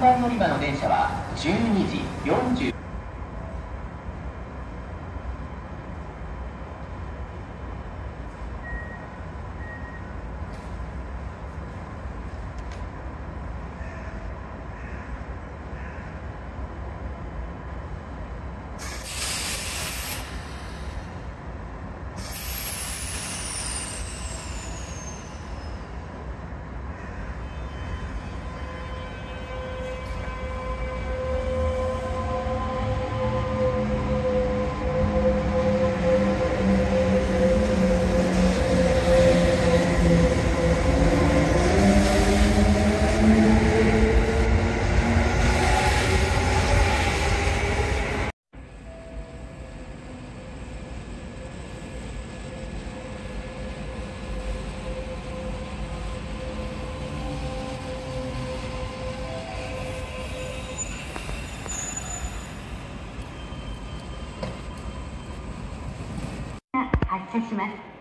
三乗り場の電車は12時40分発車します。